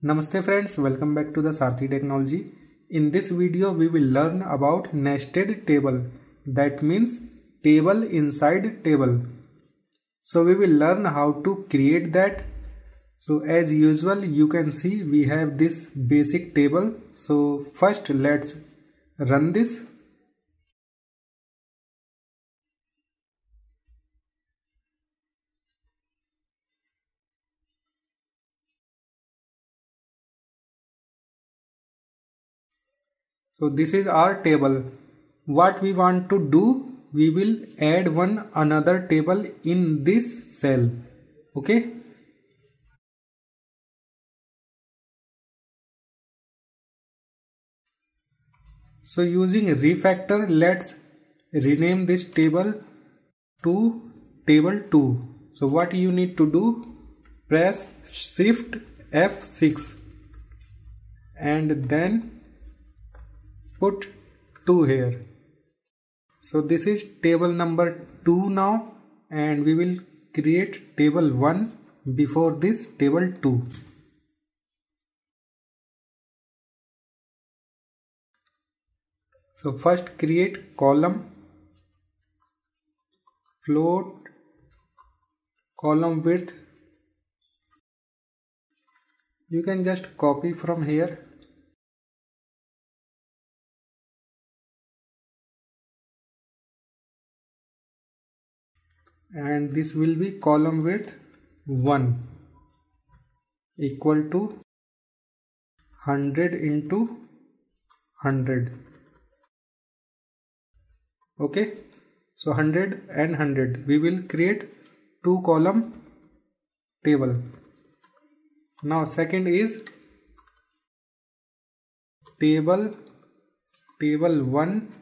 Namaste friends, welcome back to the Sarthi Technology. In this video we will learn about nested table that means table inside table. So we will learn how to create that. So as usual you can see we have this basic table. So first let's run this so this is our table. What we want to do we will add one another table in this cell. Okay? So using refactor let's rename this table to table 2 so what you need to do press shift F6 and then put 2 here. So this is table number 2 now and we will create table 1 before this table 2 so first create column float column width. You can just copy from here and this will be column width 1 equal to 100 into 100 okay? So 100 and 100 we will create two column table. Now second is table table 1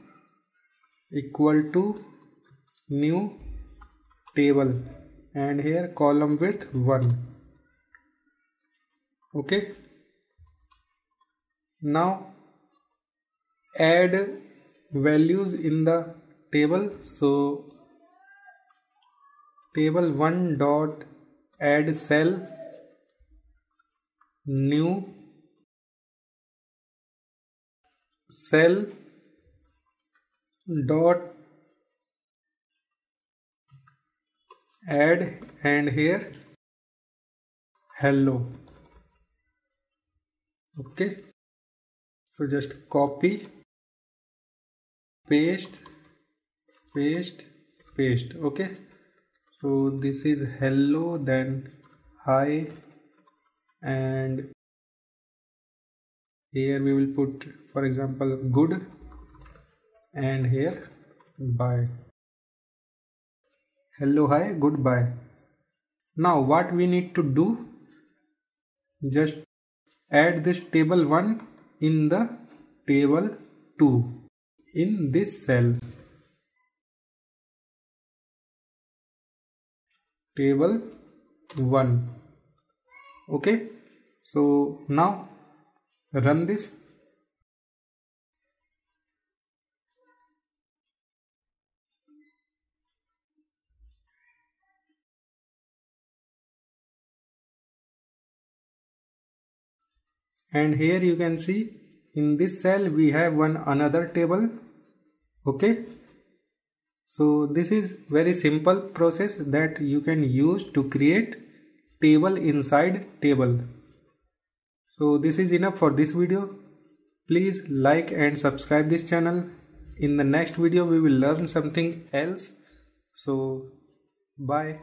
equal to new table. And here column width 1 okay. Now add values in the table. So table 1 dot add cell new cell dot add and here. Hello. Okay. So just copy paste paste paste. Okay. So this is hello then hi and here we will put for example good and here bye hello hi goodbye. Now what we need to do? Just add this table 1 in the table 2 in this cell. Table 1 okay so now run this and here you can see in this cell we have one another table. Okay? So this is very simple process that you can use to create table inside table. So this is enough for this video. Please like and subscribe this channel. In the next video we will learn something else. So bye